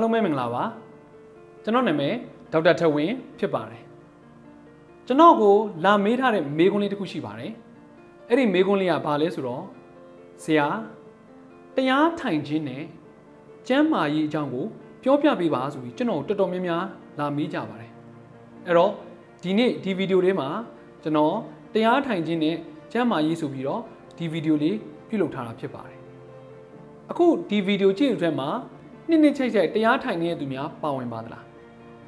အားလုံးပဲမင်္ဂလာပါကျွန်တော်နာမည်ဒေါက်တာထက်ဝင်းဖြစ်ပါတယ်ကျွန်တော်ကိုလာမေးထားတဲ့မေးခွန်းလေးတစ်ခုရှိပါတယ်အဲ့ဒီမေးခွန်းလေးကဘာလဲဆိုတော့ဆရာတရားထိုင်ခြင်းနဲ့ကျမ်းမာရေးအကြောင်းကိုပြောပြပေးပါဆိုပြီးကျွန်တော်တော်တော်များများလာမေးကြပါတယ်အဲ့တော့ဒီနေ့ဒီဗီဒီယိုလေးမှာကျွန်တော်တရားထိုင်ခြင်းနဲ့ကျမ်းမာရေးဆိုပြီးတော့ဒီဗီဒီယိုလေးပြုလုပ်ထားတာဖြစ်ပါတယ်အခုဒီဗီဒီယိုကြည့်ရတဲ့မှာ နှစ်နှစ်ချိတ်ချိတ်တရားထိုင်နေတဲ့သူများပါဝင်ပါသလား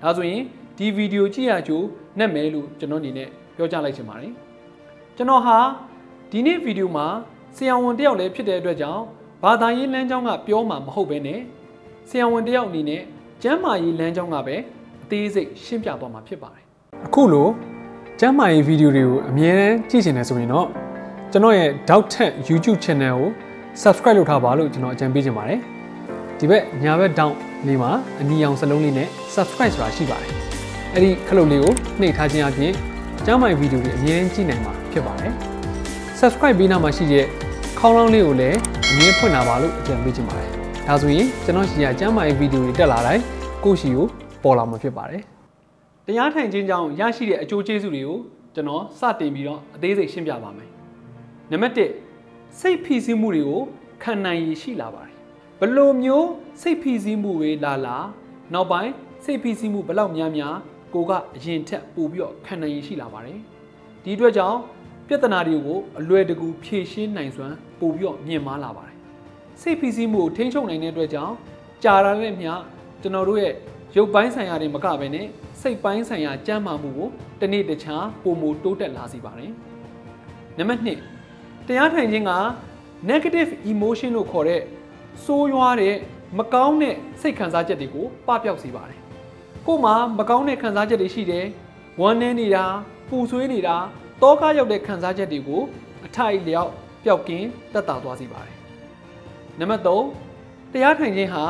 ဒါဆိုရင်ဒီဗီဒီယိုကြည့်ရကြိုးနဲ့မယ်လို့ကျွန်တော်အနေနဲ့ပြောကြားလိုက်ချင်ပါတယ်ကျွန်တော်ဟာဒီနေ့ဗီဒီယိုမှာဆရာဝန်တယောက်လည်းဖြစ်တဲ့အတွက်ကြောင့်ဘာသာရေးလမ်းကြောင်းကပြောမှာမဟုတ်ဘဲနဲ့ဆရာဝန်တယောက်အနေနဲ့ကျမ်းမာရေးလမ်းကြောင်းကပဲအသေးစိတ်ရှင်းပြသွားမှာဖြစ်ပါတယ်အခုလိုကျမ်းမာရေးဗီဒီယိုတွေကိုအမြဲတမ်းကြည့်ချင်တယ်ဆိုရင်တော့ကျွန်တော်ရဲ့ Doubt Tech YouTube Channel ကို Subscribe လုပ်ထားပါလို့ကျွန်တော်အကြံပေးချင်ပါတယ် ဒီဘက်ညာဘက် down လေးမှာအနီရောင်စလုံးလေးနဲ့ subscribe ဆိုတာရှိပါတယ်အဲ့ဒီခလုတ်လေးကိုနှိပ်ထားခြင်းအပြင်ကျမ်းမာရေးဗီဒီယိုတွေအမြဲတမ်းကြည့်နိုင်မှာဖြစ်ပါတယ် subscribe ပေးနာမှာရှိတဲ့ခေါင်းလောင်းလေးကိုလည်းအမြဲဖွင့်လာပါလို့အကြံပေးချင်ပါတယ်ဒါဆိုရင်ကျွန်တော်ရှိရကျမ်းမာရေးဗီဒီယိုတွေတက်လာတိုင်းကိုယ့်ရှိကိုပေါ်လာမှာဖြစ်ပါတယ်တရားထိုင်ခြင်းကြောင့်ရရှိတဲ့အကျိုးကျေးဇူးတွေကိုကျွန်တော်စတင်ပြီးတော့အသေးစိတ်ရှင်းပြပါမယ်နံပါတ်1စိတ်ဖိစီးမှုတွေကိုခံနိုင်ရရှိလာပါတယ် ဘလို့မျိုးစိတ်ဖိစီးမှုတွေလာလာနောက်ပိုင်းစိတ်ဖိစီးမှုဘလောက်များများကိုကအရင်ထက်ပိုပြီးတော့ခံနိုင်ရရှိလာပါတယ်ဒီအတွက်ကြောင့်ပြဿနာတွေကိုအလွယ်တကူဖြေရှင်းနိုင်စွမ်းပိုပြီးတော့မြင့်မားလာပါတယ်စိတ်ဖိစီးမှုကိုထိန်းချုပ်နိုင်တဲ့အတွက်ကြောင့်ကြာရတဲ့မြကျွန်တော်တို့ရဲ့ရုပ်ပိုင်းဆိုင်ရာတွေမကဘဲနဲ့စိတ်ပိုင်းဆိုင်ရာကြမ်းမာမှုကိုတစ်နေ့တစ်ခြားပုံမတိုးတက်လာစေပါတယ်နံပါတ်2တရားထိုင်ခြင်းက negative emotion လို့ခေါ်တဲ့ စိုးရွားတဲ့မကောင်းတဲ့စိတ်ခံစားချက်တွေကိုပပျောက်စေပါတယ်။ကို့မှာမကောင်းတဲ့ခံစားချက်တွေရှိတယ်။ဝမ်းနည်းနေတာ၊ပူဆွေးနေတာ၊တောကားရောက်တဲ့ခံစားချက်တွေကိုအထိုက်လျောက်ပျောက်ကင်းတက်တာသွားစေပါတယ်။နံပါတ်3တရားထိုင်ခြင်းဟာ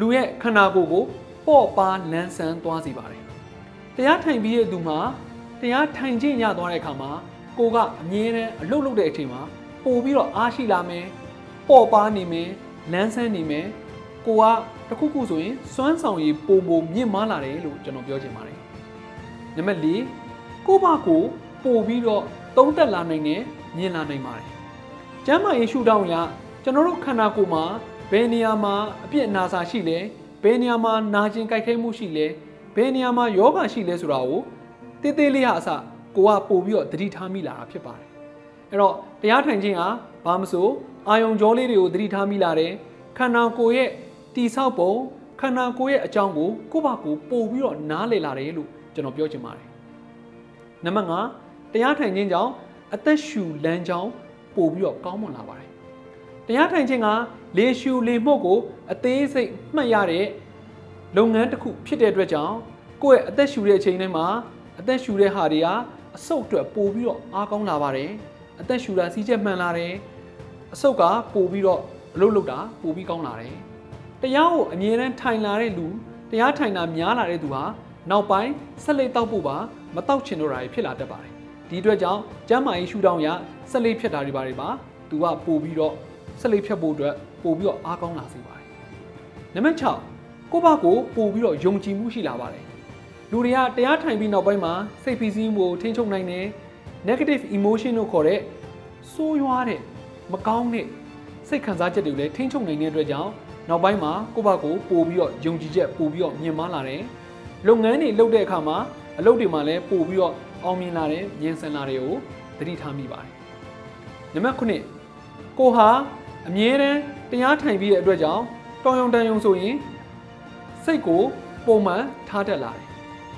လူရဲ့ခန္ဓာကိုယ်ကိုပေါ့ပါလန်းဆန်းသွားစေပါတယ်။တရားထိုင်ပြီးတဲ့သူမှာတရားထိုင်ခြင်းရသွားတဲ့အခါမှာကိုကအမြဲတမ်းအလုတ်လုတ်တဲ့အချိန်မှာပို့ပြီးတော့အားရှိလာမယ်ပေါ့ပါနေမယ် လန်းဆန်းနေမယ်ကိုကတခုခုဆိုရင်စွမ်းဆောင်ရည်ပုံပုံမြင့်မားလာတယ်လို့ကျွန်တော်ပြောချင်ပါတယ်နံပါတ်၄ကိုဘကိုပို့ပြီးတော့သုံးသက်လာနိုင်တယ်မြင်လာနိုင်ပါတယ်ကျမ်းမာရေးရှုထောင့်ရကျွန်တော်တို့ခန္ဓာကိုယ်မှာဘယ်နေရာမှာအပြစ်အနာစာရှိလဲဘယ်နေရာမှာနာကျင်ကြိုက်ခဲမှုရှိလဲဘယ်နေရာမှာယောဂရှိလဲဆိုတာကိုတေးသေးလေးဟာအစကိုကပို့ပြီးတော့သတိထားမိလာတာဖြစ်ပါတယ်အဲ့တော့တရားထိုင်ခြင်းဟာဘာမဆို အာယုံကြောလေးတွေကိုသတိထားမိလာတယ်ခန္ဓာကိုယ်ရဲ့တိဆောက်ပုံခန္ဓာကိုယ်ရဲ့အကြောင်းကိုကိုယ့်ဘာကိုပို့ပြီးတော့နားလည်လာတယ်လို့ကျွန်တော်ပြောချင်ပါတယ်နံပါတ်5တရားထိုင်ခြင်းကြောင့်အသက်ရှူလမ်းကြောင်းပို့ပြီးတော့ကောင်းမွန်လာပါတယ်တရားထိုင်ခြင်းကလေရှူလေမှုတ်ကိုအသေးစိတ်မှတ်ရတဲ့လုပ်ငန်းတစ်ခုဖြစ်တဲ့အတွက်ကြောင့်ကိုယ့်ရဲ့အသက်ရှူတဲ့အချိန်တိုင်းမှာအသက်ရှူတဲ့ဟာတွေကအဆုတ်အတွက်ပို့ပြီးတော့အားကောင်းလာပါတယ်အသက်ရှူတာစီးချက်မှန်လာတယ် အဆုတ်ကပို့ပြီးတော့အလုပ်လုပ်တာပို့ပြီးကောင်းလာတယ်တရားကိုအမြဲတမ်းထိုင်လာတဲ့လူတရားထိုင်တာများလာတဲ့သူဟာနောက်ပိုင်းဆက်လက်တောက်ဖို့ပါမတောက်ချင်တော့တာဖြစ်လာတတ်ပါတယ်ဒီအတွက်ကြောင့်ကျမ်းမာရေးရှူတောင်းရဆက်လက်ဖြတ်တာတွေပါတယ်ပါသူကပို့ပြီးတော့ဆက်လက်ဖြတ်ဖို့အတွက်ပို့ပြီးတော့အားကောင်းလာစေပါတယ်နံပါတ်6ကိုယ့်ဘာကိုပို့ပြီးတော့ယုံကြည်မှုရှိလာပါတယ်လူတွေကတရားထိုင်ပြီးနောက်ပိုင်းမှာစိတ်ဖိစီးမှုကိုထိန်းချုပ်နိုင်တယ် negative emotion လို့ခေါ်တဲ့ဆိုးရွားတဲ့ မကောင်းတဲ့စိတ်ခံစားချက်တွေကိုလည်းထိန်းချုပ်နိုင်တဲ့အတွက်ကြောင့်နောက်ပိုင်းမှာကိုယ့်ဘာကိုပို့ပြီးတော့ယုံကြည်ချက်ပို့ပြီးတော့မြင့်မားလာတယ်လုပ်ငန်းတွေလုပ်တဲ့အခါမှာအလုပ်တွေမှာလည်းပို့ပြီးတော့အောင်မြင်လာတယ်မြင်ဆန်လာတယ်ကိုသတိထားမိပါတယ်နံပါတ်9ကိုဟာအမြဲတမ်းတရားထိုင်ပြီးတဲ့အတွက်ကြောင့်တောင်ယုံတန်ယုံဆိုရင်စိတ်ကိုပုံမှန်ထားတတ်လာတယ်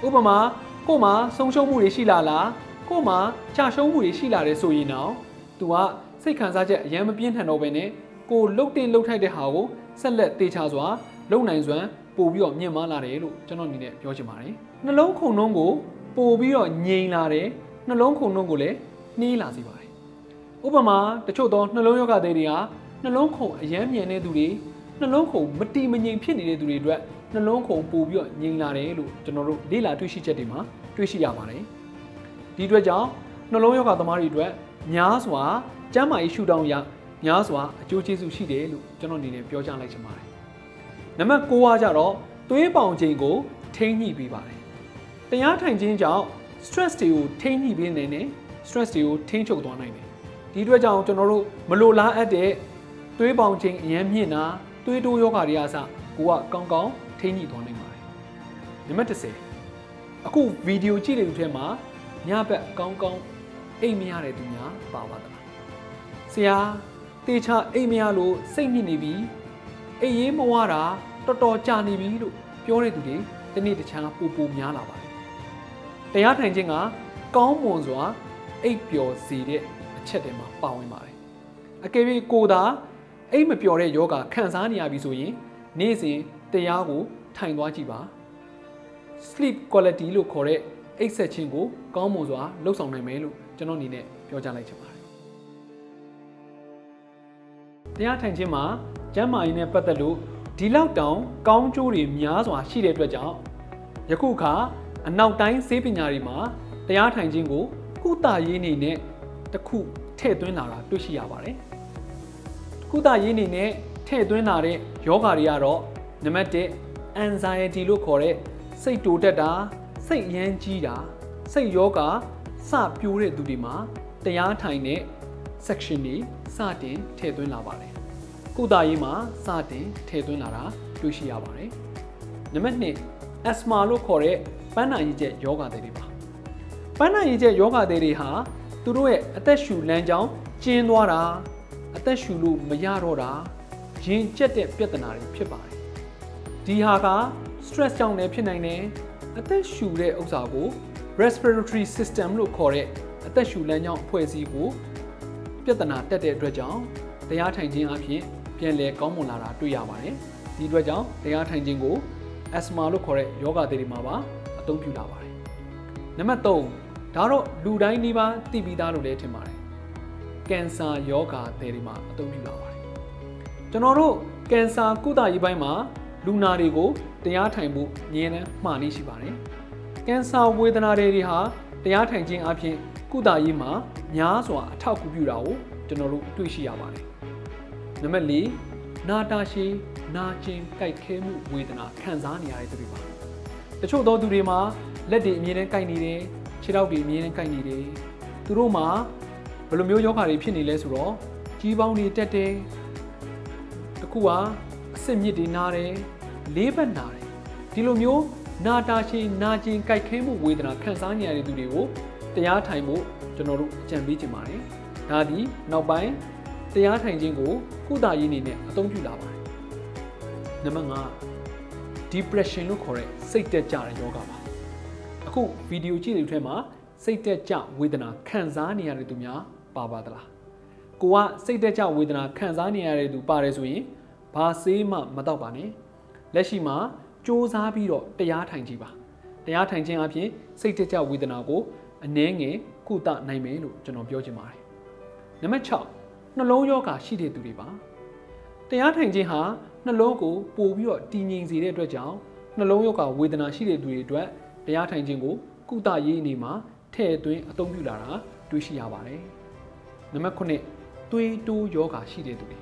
ဥပမာကို့မှာဆုံးရှုံးမှုတွေရှိလာလားကို့မှာကြာရှုံးမှုတွေရှိလာတယ်ဆိုရင်တော့သူက စိတ်ခံစားချက်အရင်မပြင်းထန်တော့ဘဲနဲ့ကိုလှုပ်တင်လှုပ်ထိုက်တဲ့ဟာကိုဆက်လက်တေချာစွာလုံနိုင်စွမ်းပို့ပြီးတော့မြင့်မားလာတယ်လို့ကျွန်တော်အနေနဲ့ပြောချင်ပါတယ်နှလုံးခုန်နှုံးကိုပို့ပြီးတော့ငြိမ်လာတယ်နှလုံးခုန်နှုံးကိုလည်းနှီးလာစေပါတယ်ဥပမာတချို့သောနှလုံးယောဂသည်တွေကနှလုံးခုန်အယမ်းမြန်တဲ့သူတွေနှလုံးခုန်မတီမငြိမ်ဖြစ်နေတဲ့သူတွေအတွက်နှလုံးခုန်ပို့ပြီးတော့ငြိမ်လာတယ်လို့ကျွန်တော်တို့လေ့လာတွေ့ရှိချက်တွေမှာတွေ့ရှိရပါတယ်ဒီအတွက်ကြောင့်နှလုံးယောဂသမားတွေအတွက်များစွာ ကျန်းမာရေးရှုထောင့်ရများစွာအကျိုးကျေးဇူးရှိတယ်လို့ကျွန်တော်အနေနဲ့ပြောကြားလိုက်ချင်ပါတယ်။နံပါတ်9ကကြတော့သွေးပေါင်ချိန်ကိုထိန်းညှိပေးပါတယ်တရားထိုင်ခြင်းကြောင့် stress တွေကိုထိန်းညှိပေးနေတယ် stress တွေကိုထိန်းချုပ်သွားနိုင်တယ်ဒီအတွက်ကြောင့်ကျွန်တော်တို့မလိုလားအပ်တဲ့သွေးပေါင်ချိန်အရင်မြင့်တာသွေးတိုးယောဂါတွေအစကိုကကောင်းကောင်းထိန်းညှိသွားနိုင်ပါတယ်နံပါတ်30အခုဗီဒီယိုကြည့်တဲ့လူထဲမှာညဘက်ကောင်းကောင်းအိမ်မရတဲ့သူများပါပါသလား ဆရာတေချာအိမ်မရလို့စိတ်ညစ်နေပြီအိမ်ရေးမဝတာတော်တော်ကြာနေပြီလို့ပြောတဲ့သူတွေတနေ့တခြားပူပူများလာပါတယ်တရားထိုင်ခြင်းကကောင်းမွန်စွာအိပ်ပျော်စေတဲ့အချက်တွေမှာပါဝင်ပါတယ်အကယ်၍ကိုသာအိပ်မပျော်တဲ့ယောဂခံစားနေရပြီဆိုရင်နေ့စဉ်တရားကိုထိုင်သွားကြည့်ပါ sleep quality လို့ခေါ်တဲ့အိပ်ဆက်ခြင်းကိုကောင်းမွန်စွာလှုပ်ဆောင်နိုင်မယ်လို့ကျွန်တော်အနေနဲ့ပြောကြားလိုက်ချင်ပါတယ် တရားထိုင်ခြင်းမှာကျမ်းမာရေးနဲ့ပတ်သက်လို့ဒီလောက်တောင်ကောင်းကျိုးတွေများစွာရှိတဲ့အတွက်ကြောင့်ယခုအခါအနောက်တိုင်းဆေးပညာတွေမှာတရားထိုင်ခြင်းကိုကုသရေးအနေနဲ့တခုထည့်သွင်းလာတာတွေ့ရှိရပါတယ်။ကုသရေးအနေနဲ့ထည့်သွင်းလာတဲ့ယောဂါတွေကတော့နံပါတ်1 anxiety လို့ခေါ်တဲ့စိတ်တိုးတက်တာစိတ်ရမ်းကြီးတာစိတ်ယောဂါစပြိုးတဲ့သူတွေမှာတရားထိုင်တဲ့ section တွေစတင်ထည့်သွင်းလာပါတယ်။ကုသရေးမှာစတင်ထည့်သွင်းလာတာတွေ့ရှိရပါတယ်။နံပါတ်2 asthma လို့ခေါ်တဲ့ပန်းနာရည်ကျက်ယောဂါတွေပါ။ပန်းနာရည်ကျက်ယောဂါတွေဟာသူတို့ရဲ့အသက်ရှူလမ်းကြောင်းကျဉ်းသွားတာအသက်ရှူလို့မရတော့တာရင်ကျက်တဲ့ပြဿနာတွေဖြစ်ပါတယ်။ဒီဟာက stress ကြောင့်လည်းဖြစ်နိုင်တယ်။အသက်ရှူတဲ့ဥစ္စာကို respiratory system လို့ခေါ်တဲ့အသက်ရှူလမ်းကြောင်းအဖွဲ့အစည်းကို ပြဿနာတက်တဲ့အတွက်ကြောင့်တရားထိုင်ခြင်းအပြင်ပြန်လည်ကောင်းမွန်လာတာတွေ့ရပါတယ်။ဒီအတွက်ကြောင့်တရားထိုင်ခြင်းကို asthma လို့ခေါ်တဲ့ယောဂတွေမှာပါအသုံးပြုလာပါတယ်။နံပါတ်3ဒါတော့လူတိုင်းဒီပါသိပြီးသားလို့လည်းထင်ပါတယ်။ကင်ဆာယောဂတွေမှာအသုံးပြုလာပါတယ်။ကျွန်တော်တို့ကင်ဆာကုသရေးပိုင်းမှာလူနာတွေကိုတရားထိုင်မှုငြင်းနှမှားနေရှိပါတယ်။ကင်ဆာဝေဒနာတွေဟာတရားထိုင်ခြင်းအပြင် ကုသရေးမှာများစွာအထောက်အကူပြုတာကိုကျွန်တော်တို့တွေ့ရှိရပါတယ်။နံပါတ်၄နာတာရှည်နာကျင်ကြိုက်ခဲမှုဝေဒနာခံစားနေရတဲ့သူတွေပါ။တချို့သောသူတွေမှာလက်တွေအမြဲတမ်းကြိုက်နေတယ်ခြေထောက်တွေအမြဲတမ်းကြိုက်နေတယ်။သူတို့မှာဘယ်လိုမျိုးယောဂါတွေဖြစ်နေလဲဆိုတော့ကြီးပေါင်းတွေတက်တယ်။တခုကအဆစ်မြစ်တွေနားတယ်။လေးဘက်နာတယ်။ဒီလိုမျိုးနာတာရှည်နာကျင်ကြိုက်ခဲမှုဝေဒနာခံစားနေရတဲ့သူတွေကို တရားထိုင်ဖို့ကျွန်တော်တို့အကြံပေးချင်ပါတယ်။ဒါဒီနောက်ပိုင်းတရားထိုင်ခြင်းကိုကုသရေးအနေနဲ့အသုံးပြုလာပါတယ်။နံပါတ်5 depression လို့ခေါ်တဲ့စိတ်တက်ကြတဲ့ယောဂပါ။အခုဗီဒီယိုကြည့်တဲ့ထဲမှာစိတ်တက်ကြဝေဒနာခံစားနေရတဲ့သူများပါပါသလား။ကိုကစိတ်တက်ကြဝေဒနာခံစားနေရတဲ့သူပါတယ်ဆိုရင်ဘာဆေးမှမတော့ပါနဲ့။လက်ရှိမှာစ조사ပြီးတော့တရားထိုင်ကြည့်ပါ။တရားထိုင်ခြင်းအပြင်စိတ်တက်ကြဝေဒနာကို အနည်းငယ်ကုသနိုင်မယ်လို့ကျွန်တော်ပြောချင်ပါတယ်။နံပါတ်6နှလုံးရောဂါရှိတဲ့သူတွေပါ။တရားထိုင်ခြင်းဟာနှလုံးကိုပို့ပြီးတော့တည်ငြိမ်စေတဲ့အတွက်ကြောင့်နှလုံးရောဂါဝေဒနာရှိတဲ့သူတွေအတွက်တရားထိုင်ခြင်းကိုကုသရေးအနေမှာထည့်သွင်းအသုံးပြုလာတာတွေ့ရှိရပါတယ်။နံပါတ်9သွေးတိုးရောဂါရှိတဲ့သူတွေ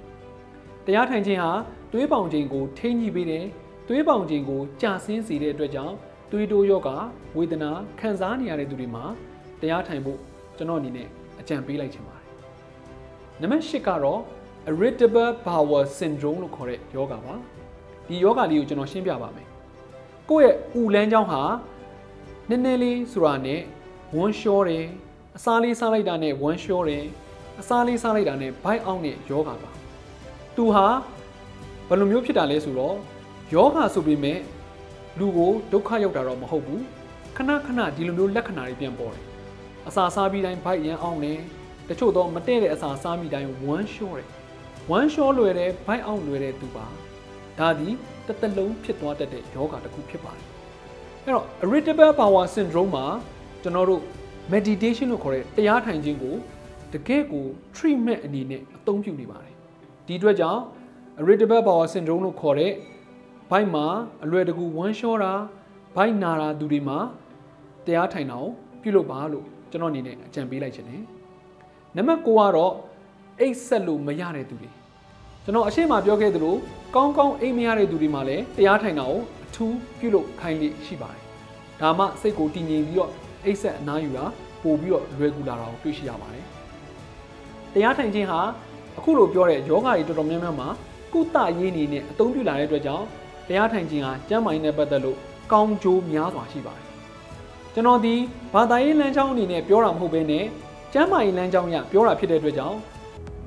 တရားထိုင်ခြင်းဟာသွေးပေါင်ချိန်ကိုထိန်းညှိပေးတယ်။သွေးပေါင်ချိန်ကိုကျဆင်းစေတဲ့အတွက်ကြောင့် သွေးတိုးရောဂါဝေဒနာခံစားနေရတဲ့သူတွေမှာတရားထိုင်ဖို့ကျွန်တော်အနေနဲ့အကြံပေးလိုက်ချင်ပါတယ်။နံပါတ်၈ကတော့ irritable bowel syndrome လို့ခေါ်တဲ့ယောဂပါ။ဒီယောဂလေးကိုကျွန်တော်ရှင်းပြပါမယ်။ကိုယ့်ရဲ့ဥလန်းချောင်းဟာနည်းနည်းလေးဆိုတာနဲ့ဝန်းလျှောတယ်။အစားလေးစားလိုက်တာနဲ့ဝန်းလျှောတယ်။အစားလေးစားလိုက်တာနဲ့ဘိုက်အောင်တဲ့ယောဂပါ။သူဟာဘယ်လိုမျိုးဖြစ်တာလဲဆိုတော့ယောဂဆိုပေမဲ့ လူကိုဒုက္ခရောက်တာတော့မဟုတ်ဘူး။ခဏခဏဒီလိုမျိုးလက္ခဏာတွေပြန်ပေါ်တယ်အစာစားပြီးတိုင်းဘိုက်ရန်အောင်တယ်တချို့တော့မတည့်တဲ့အစာစားမိတိုင်းဝမ်းလျှောတယ်ဝမ်းလျှောလွယ်တဲ့ဘိုက်အောင်လွယ်တဲ့သူပါဒါဒီတသက်လုံးဖြစ်သွားတတ်တဲ့ယောဂတစ်ခုဖြစ်ပါတယ်အဲ့တော့ irritable bowel syndrome မှာကျွန်တော်တို့ meditation လို့ခေါ်တဲ့တရားထိုင်ခြင်းကိုတကယ့်ကို treatment အနေနဲ့အသုံးပြုနေပါတယ်ဒီအတွက်ကြောင့် irritable bowel syndrome လို့ခေါ်တဲ့ ဘိုက်မှာအလွယ်တကူဝမ်းလျှောတာဘိုက်နာတာသူတွေမှာတရားထိုင်တာကိုပြုလုပ်ပါလို့ကျွန်တော်အနေနဲ့အကြံပေးလိုက်ချင်တယ်နံပါတ်9ကတော့အိတ်ဆက်လို့မရတဲ့သူတွေကျွန်တော်အရှိမပြောခဲ့သလိုကောင်းကောင်းအိတ်မရတဲ့သူတွေမှာလည်းတရားထိုင်တာကိုအထူးပြုလုပ်ခိုင်းလေရှိပါတယ်ဒါမှစိတ်ကိုတည်ငြိမ်ပြီးတော့အိပ်ဆက်အနားယူတာပို့ပြီးတော့လွယ်ကူလာတာကိုတွေ့ရှိရပါတယ်တရားထိုင်ခြင်းဟာအခုလိုပြောတဲ့ယောဂါတွေတော်တော်များများမှာကုသရေးနေနဲ့အသုံးပြုလာတဲ့အတွက်ကြောင့် တရားထိုင်ခြင်းဟာကျန်းမာရေးနဲ့ပတ်သက်လို့ကောင်းကျိုးများစွာရှိပါတယ်ကျွန်တော်ဒီဘာသာရေးလမ်းကြောင်းအနေနဲ့ပြောတာမဟုတ်ဘဲနဲ့ကျမ်းမာရေးလမ်းကြောင်းရပြောတာဖြစ်တဲ့အတွက်ကြောင့်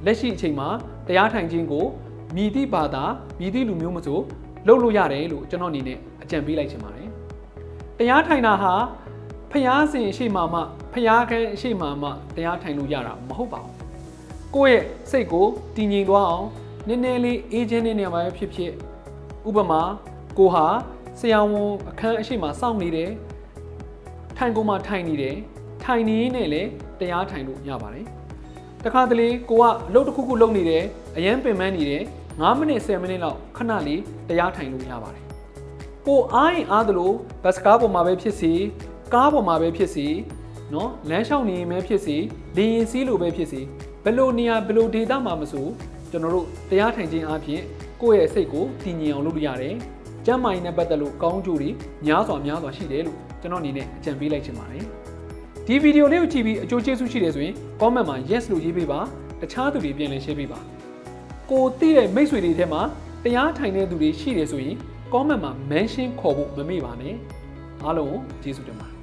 လက်ရှိအချိန်မှာတရားထိုင်ခြင်းကိုမြည်သည့်ဘာသာမြည်သည့်လူမျိုးမဆိုလုပ်လို့ရတယ်လို့ကျွန်တော်အနေနဲ့အကြံပေးလိုက်ချင်ပါတယ်။တရားထိုင်တာဟာဖျားစဉ်ရှိမှမှဖျားခန်းရှိမှမှတရားထိုင်လို့ရတာမဟုတ်ပါဘူး။ကိုယ့်ရဲ့စိတ်ကိုတည်ငြိမ်သွားအောင်နည်းနည်းလေးအေးချမ်းတဲ့နေရာမှာဖြစ်ဖြစ် ဥပမာကိုဟာဆရာဝန်အခန်းအရှိမှစောင့်နေတယ်ထိုင်ကုန်မှာထိုင်နေတယ်ထိုင်နေရင်းနဲ့လည်းတရားထိုင်လို့ရပါတယ်တခါတလေကိုကအလုပ်တစ်ခုခုလုပ်နေတယ်အရန်ပင်ပန်းနေတယ်9မိနစ်10မိနစ်လောက်ခဏလေးတရားထိုင်လို့ရပါတယ်ကိုအားရင်အားသလိုဘတ်စကားပေါ်မှာပဲဖြစ်စီကားပေါ်မှာပဲဖြစ်စီနော်လမ်းလျှောက်နေရင်ပဲဖြစ်စီလေရင်စီးလိုပဲဖြစ်စီဘယ်လိုနေရာဘယ်လိုဒေတာမှာမဆိုကျွန်တော်တို့တရားထိုင်ခြင်းအပြင် ကိုယ့်ရဲ့စိတ်ကိုတည်ငြိမ်အောင်လုပ်လို့ရတယ်ကျမ်းမာရေးနဲ့ပတ်သက်လို့ကောင်းကျိုးတွေများစွာများစွာရှိတယ်လို့ကျွန်တော်အနေနဲ့အကြံပေးလိုက်ချင်ပါတယ်ဒီဗီဒီယိုလေးကိုကြည့်ပြီးအကျိုးကျေးဇူးရှိတယ်ဆိုရင် comment မှာ yes လို့ရေးပေးပါတခြားသူတွေပြန်လည် share ပေးပါကိုသိတဲ့မိတ်ဆွေတွေထဲမှာတရားထိုင်တဲ့သူတွေရှိတယ်ဆိုရင် comment မှာ mention ခေါ်ဖို့မမေ့ပါနဲ့အားလုံးကိုကျေးဇူးတင်ပါတယ်